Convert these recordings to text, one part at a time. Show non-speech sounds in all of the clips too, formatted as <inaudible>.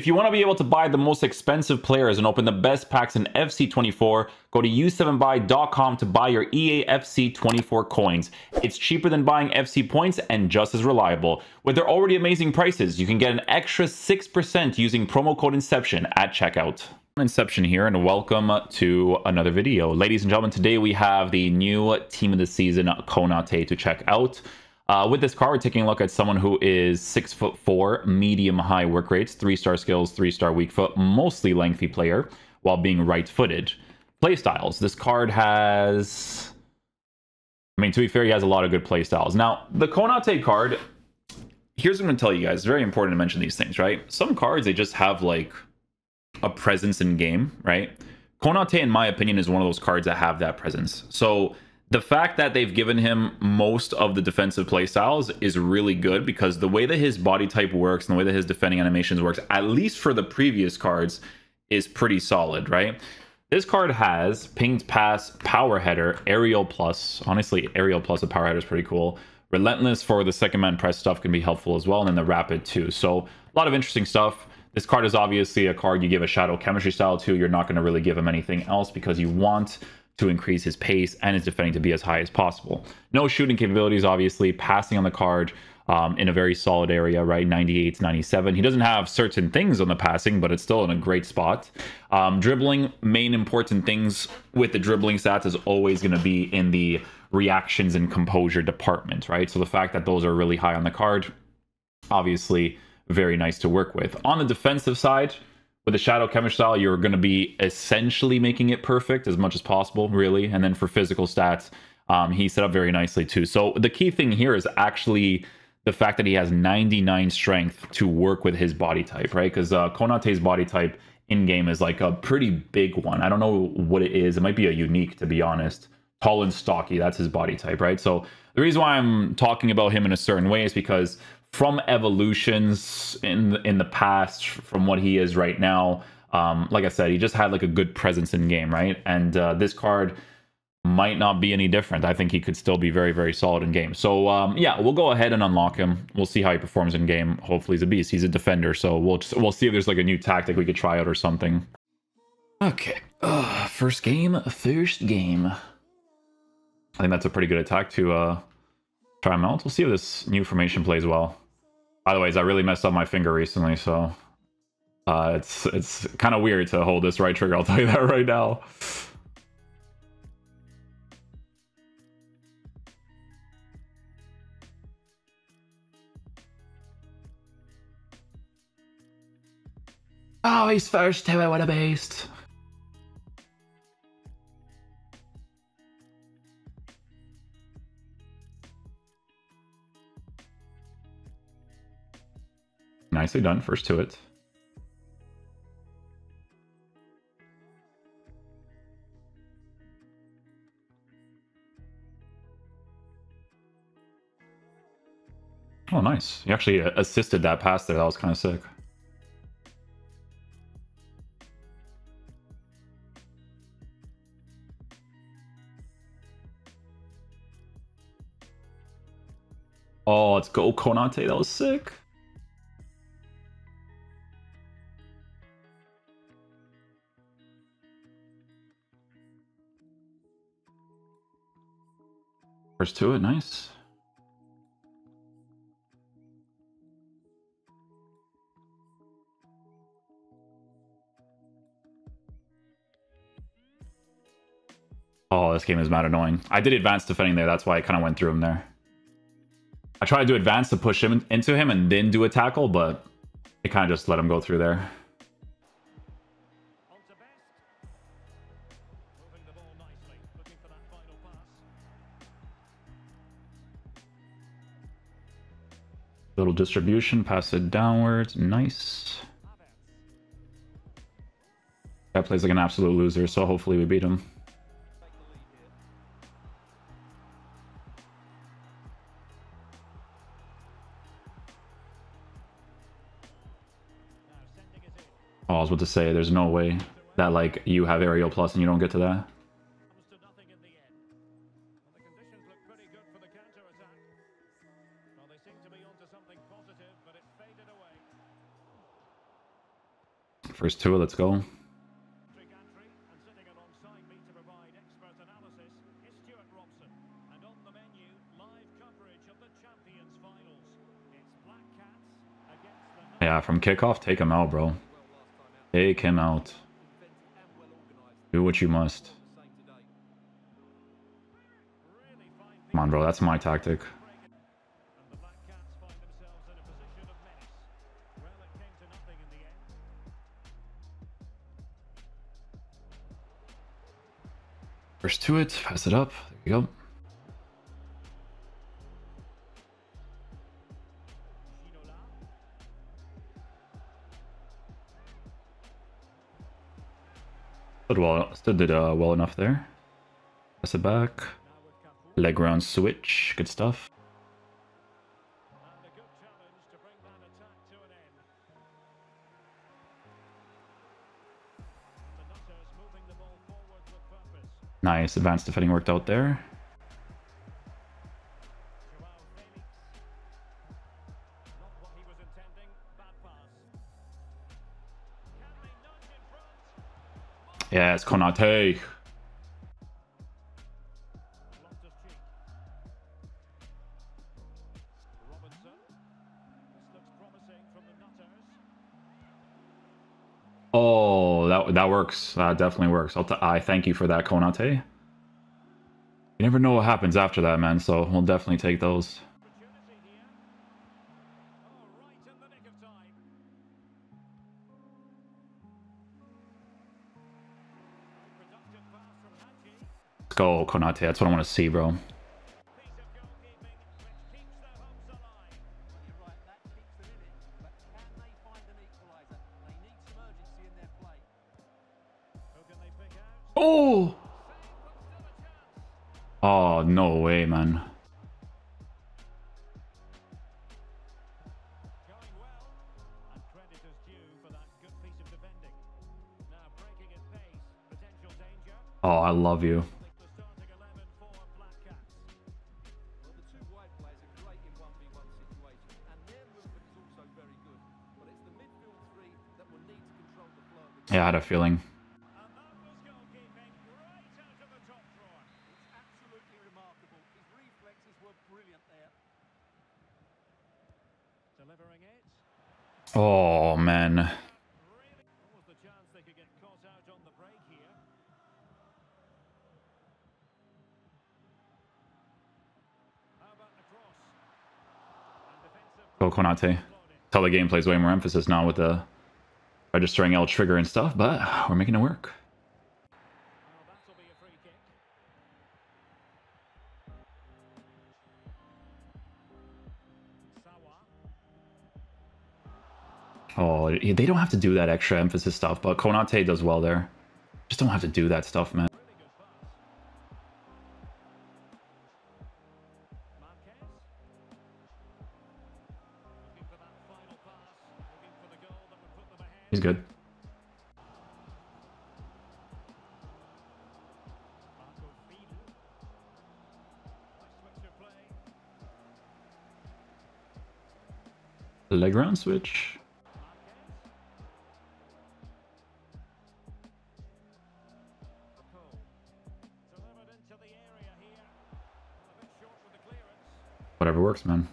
If you want to be able to buy the most expensive players and open the best packs in FC24, go to u7buy.com to buy your EA FC24 coins. It's cheaper than buying FC points and just as reliable. With their already amazing prices, you can get an extra 6% using promo code INCEPTION at checkout. Inception here and welcome to another video. Ladies and gentlemen, today we have the new team of the season, Konate, to check out. Uh, with this card, we're taking a look at someone who is six foot four, medium high work rates, three star skills, three star weak foot, mostly lengthy player, while being right footed. Playstyles. This card has. I mean, to be fair, he has a lot of good playstyles. Now, the Konate card. Here's what I'm going to tell you guys. It's very important to mention these things, right? Some cards, they just have like a presence in game, right? Konate, in my opinion, is one of those cards that have that presence. So the fact that they've given him most of the defensive playstyles is really good because the way that his body type works and the way that his defending animations works, at least for the previous cards, is pretty solid, right? This card has pinged pass, power header, aerial plus. Honestly, aerial plus a power header is pretty cool. Relentless for the second man press stuff can be helpful as well, and then the rapid too. So a lot of interesting stuff. This card is obviously a card you give a shadow chemistry style to. You're not going to really give him anything else because you want to increase his pace and his defending to be as high as possible. No shooting capabilities, obviously. Passing on the card um, in a very solid area, right? 98 to 97. He doesn't have certain things on the passing, but it's still in a great spot. Um, dribbling, main important things with the dribbling stats is always going to be in the reactions and composure department, right? So the fact that those are really high on the card, obviously very nice to work with. On the defensive side, with the Shadow Chemistry style, you're going to be essentially making it perfect as much as possible, really. And then for physical stats, um, he set up very nicely too. So the key thing here is actually the fact that he has 99 strength to work with his body type, right? Because uh, Konate's body type in game is like a pretty big one. I don't know what it is. It might be a unique, to be honest. Tall and stocky, that's his body type, right? So the reason why I'm talking about him in a certain way is because from evolutions in the, in the past from what he is right now um, like i said he just had like a good presence in game right? And uh, this card might not be any different. I think he could still be very very solid in game. So um, yeah we'll go ahead and unlock him. We'll see how he performs in game. Hopefully he's a beast. He's a defender. So we'll just, we'll see if there's like a new tactic we could try out or something. Okay. Uh, first game first game. I think that's a pretty good attack to uh try him out. We'll see if this new formation plays well by the way, I really messed up my finger recently, so uh, it's it's kind of weird to hold this right trigger. I'll <laughs> tell you that right now. Oh, he's first I it, what a Nicely done, first to it. Oh, nice. You actually uh, assisted that pass there. That was kind of sick. Oh, let's go Konate. That was sick. First to it, nice. Oh, this game is mad annoying. I did advanced defending there, that's why I kind of went through him there. I tried to do advance to push him into him and then do a tackle, but it kind of just let him go through there. Little distribution, pass it downwards. Nice. That plays like an absolute loser, so hopefully we beat him. Oh, I was about to say, there's no way that like you have aerial plus and you don't get to that. First two, let's go. Yeah, from kickoff, take him out, bro. Take him out. Do what you must. Come on, bro. That's my tactic. To it, pass it up. There you go. Stood well, stood did uh, well enough there. Pass it back. Leg round switch, good stuff. Nice, advanced defending worked out there. Yeah, it's Konate. Works. That definitely works. I'll t I thank you for that, Konate. You never know what happens after that, man. So we'll definitely take those. Let's go, Konate. That's what I want to see, bro. Oh! Oh, no way, man. Oh, I love you. Yeah, I had a feeling. Oh, man. Go Konate. Tell the game plays way more emphasis now with the registering L trigger and stuff, but we're making it work. Oh, they don't have to do that extra emphasis stuff, but Konate does well there. Just don't have to do that stuff, man. He's good. Leg round switch. Works, man.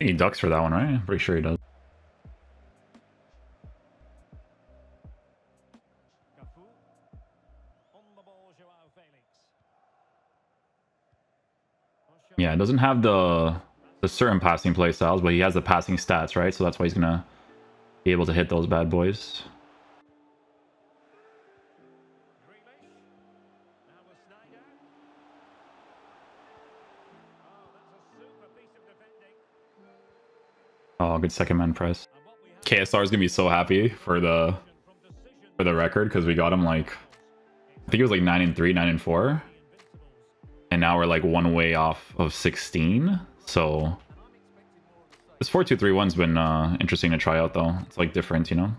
He ducks for that one, right? I'm pretty sure he does. Yeah, it doesn't have the the certain passing play styles, but he has the passing stats, right? So that's why he's gonna be able to hit those bad boys. Oh, good second man press. KSR is gonna be so happy for the for the record because we got him like I think it was like nine and three, nine and four, and now we're like one way off of sixteen. So this 4-2-3-1's been uh, interesting to try out, though. It's, like, different, you know?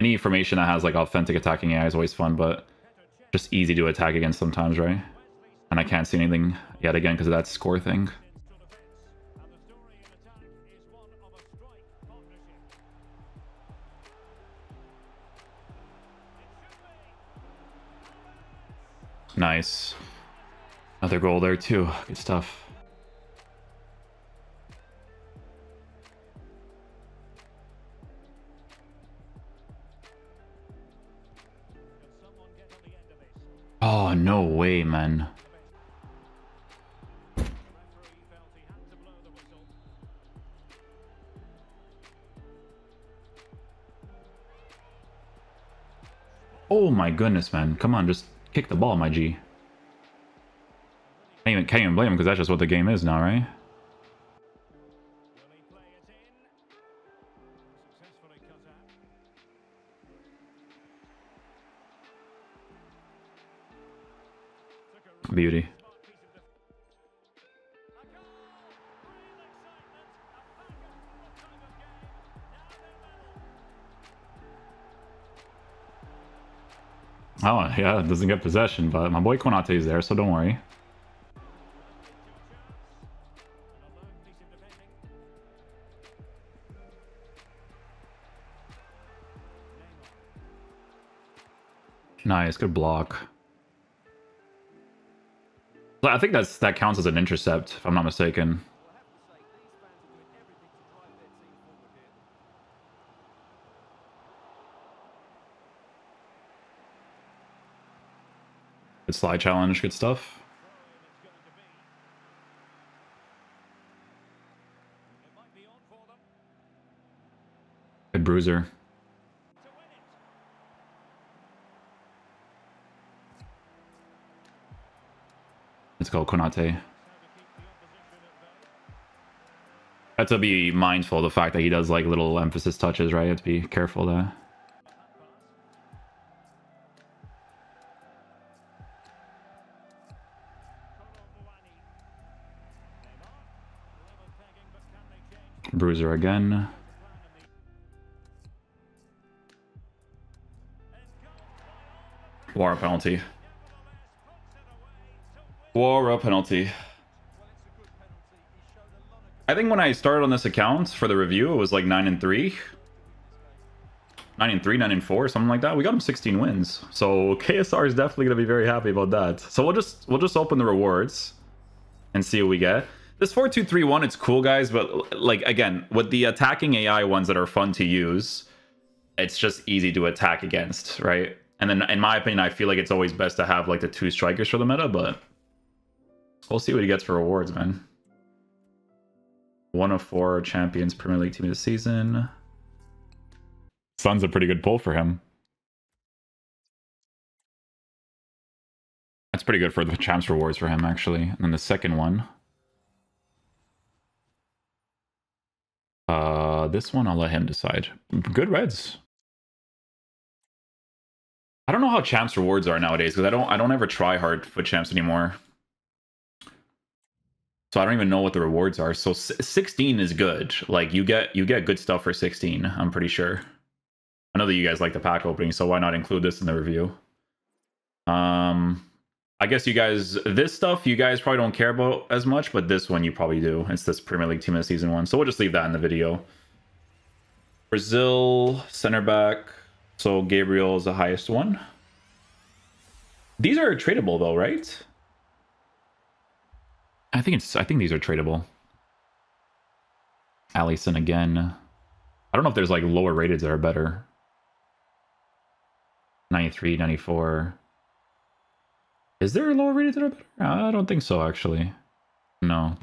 Any formation that has, like, authentic attacking AI is always fun, but Just easy to attack against sometimes, right? And I can't see anything yet again because of that score thing. Nice. Another goal there too. Good stuff. Way, man. Oh my goodness, man. Come on, just kick the ball, my G. Can't even, can't even blame him because that's just what the game is now, right? Beauty. Oh, yeah, it doesn't get possession, but my boy Konate is there, so don't worry. Nice, good block. I think that's that counts as an intercept, if I'm not mistaken. Good slide challenge, good stuff. Good bruiser. Let's go, Konate. Have to be mindful of the fact that he does like little emphasis touches, right? You have to be careful there. Bruiser again. War penalty. War penalty. I think when I started on this account for the review, it was like 9 and 3. 9 and 3, 9 and 4, something like that. We got him 16 wins. So KSR is definitely gonna be very happy about that. So we'll just we'll just open the rewards and see what we get. This 4231, it's cool, guys, but like again, with the attacking AI ones that are fun to use, it's just easy to attack against, right? And then in my opinion, I feel like it's always best to have like the two strikers for the meta, but We'll see what he gets for rewards, man. One of four champions Premier League team of the season. Son's a pretty good pull for him. That's pretty good for the champs rewards for him, actually. And then the second one. Uh, this one I'll let him decide. Good reds. I don't know how champs rewards are nowadays because I don't I don't ever try hard for champs anymore. So I don't even know what the rewards are. So 16 is good. Like you get you get good stuff for 16. I'm pretty sure. I know that you guys like the pack opening, so why not include this in the review? Um, I guess you guys this stuff you guys probably don't care about as much, but this one you probably do. It's this Premier League team of season one. So we'll just leave that in the video. Brazil center back. So Gabriel is the highest one. These are tradable though, right? I think it's. I think these are tradable. Alisson again. I don't know if there's like lower rated that are better. 93, 94. Is there a lower rated that are better? I don't think so, actually. No. I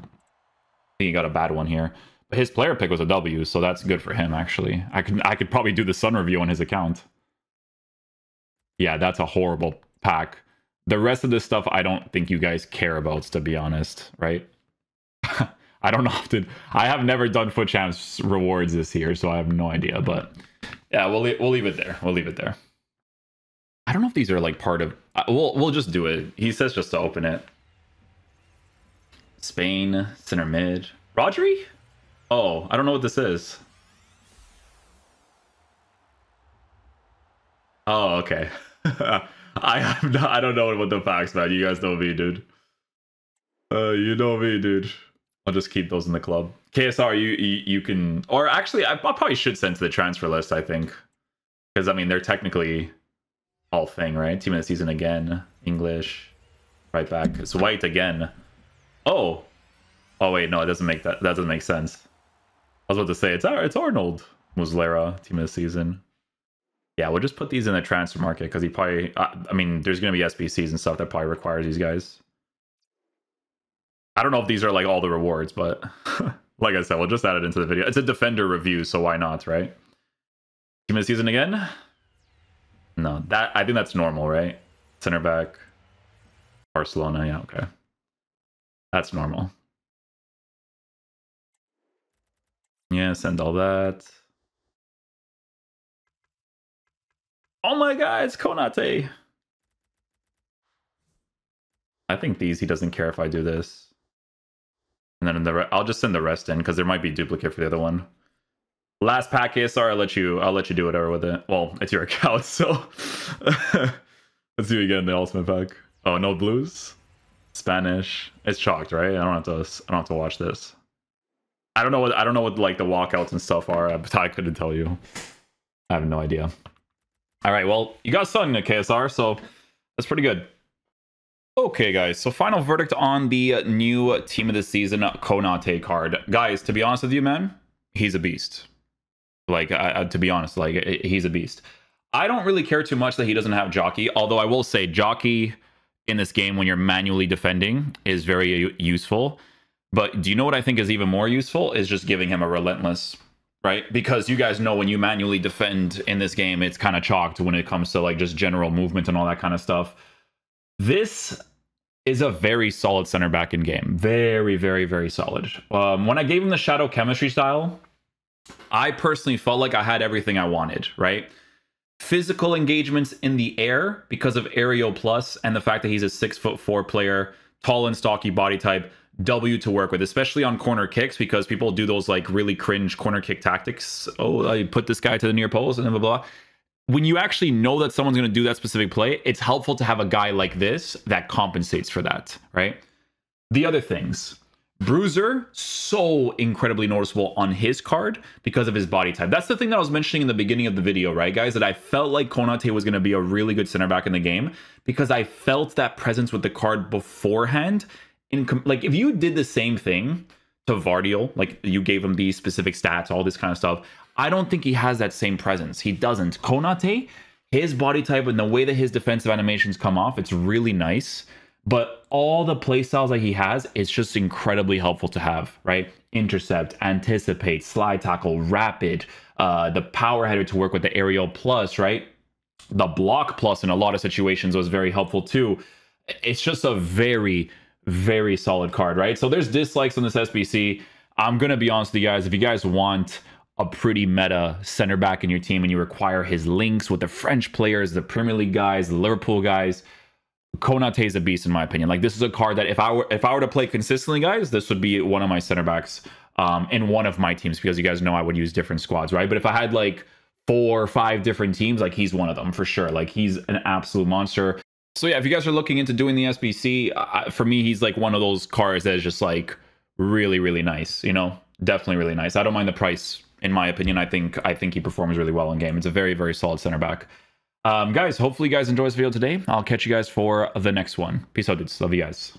think he got a bad one here. But his player pick was a W, so that's good for him, actually. I could I could probably do the Son review on his account. Yeah, that's a horrible pack. The rest of this stuff, I don't think you guys care about, to be honest, right? <laughs> I don't to. I have never done FUT champs rewards this year, so I have no idea. But yeah, we'll we'll leave it there. We'll leave it there. I don't know if these are like part of. We'll we'll just do it. He says just to open it. Spain center mid. Rodri? Oh, I don't know what this is. Oh, okay. <laughs> I have no, I don't know what the facts, man. You guys know me, dude. Uh, you know me, dude. I'll just keep those in the club. KSR, you you, you can, or actually, I, I probably should send to the transfer list. I think, because I mean, they're technically all thing, right? Team of the season again, English, right back. It's white again. Oh, oh wait, no, it doesn't make that. That doesn't make sense. I was about to say it's it's Arnold Muslera, team of the season. Yeah, we'll just put these in the transfer market because he probably. Uh, I mean, there's going to be SBCs and stuff that probably requires these guys. I don't know if these are like all the rewards, but <laughs> like I said, we'll just add it into the video. It's a defender review, so why not, right? Team of the season again? No, that I think that's normal, right? Center back, Barcelona. Yeah, okay, that's normal. Yeah, send all that. Oh my god, it's Konate. I think these he doesn't care if I do this. And then the I'll just send the rest in because there might be duplicate for the other one. Last pack KSR, I'll let you I'll let you do whatever with it. Well, it's your <laughs> account, so <laughs> let's do again the ultimate pack. Oh, no blues? Spanish. It's chalked, right? I don't have to I don't have to watch this. I don't know what I don't know what like the walkouts and stuff are, but I couldn't tell you. I have no idea. All right, well, you got something at KSR, so that's pretty good. Okay, guys, so final verdict on the new team of the season Konate card. Guys, to be honest with you, man, he's a beast. Like, I, to be honest, like, he's a beast. I don't really care too much that he doesn't have Jockey, although I will say Jockey in this game when you're manually defending is very useful. But do you know what I think is even more useful? Is just giving him a relentless, right? Because you guys know when you manually defend in this game, it's kind of chalked when it comes to like just general movement and all that kind of stuff. This is a very solid center back in game. Very, very, very solid. Um, when I gave him the shadow chemistry style, I personally felt like I had everything I wanted, right? Physical engagements in the air because of aerial plus and the fact that he's a six foot four player, tall and stocky body type. W to work with, especially on corner kicks, because people do those like really cringe corner kick tactics. Oh, I put this guy to the near post and blah blah. blah when you actually know that someone's going to do that specific play, it's helpful to have a guy like this that compensates for that, right? The other things, Bruiser, so incredibly noticeable on his card because of his body type. That's the thing that I was mentioning in the beginning of the video, right, guys? That I felt like Konate was going to be a really good center back in the game because I felt that presence with the card beforehand. In like, if you did the same thing to Gvardiol, like you gave him these specific stats, all this kind of stuff, I don't think he has that same presence. He doesn't. Konate, his body type and the way that his defensive animations come off, it's really nice. But all the playstyles that he has, it's just incredibly helpful to have, right? Intercept, anticipate, slide tackle, rapid, uh, the power header to work with the aerial plus, right? The block plus in a lot of situations was very helpful too. It's just a very, very solid card, right? So there's dislikes on this SBC. I'm gonna be honest with you guys. If you guys want a pretty meta center back in your team and you require his links with the French players, the Premier League guys, the Liverpool guys, Konate is a beast in my opinion. Like this is a card that if I were if I were to play consistently, guys, this would be one of my center backs um, in one of my teams because you guys know I would use different squads, right? But if I had like four or five different teams, like he's one of them for sure. Like he's an absolute monster. So yeah, if you guys are looking into doing the SBC, uh, for me, he's like one of those cars that is just like really, really nice. You know, definitely really nice. I don't mind the price in my opinion. I think I think he performs really well in game. It's a very very solid center back. Um, guys, hopefully you guys enjoy this video today. I'll catch you guys for the next one. Peace out, dudes. Love you guys.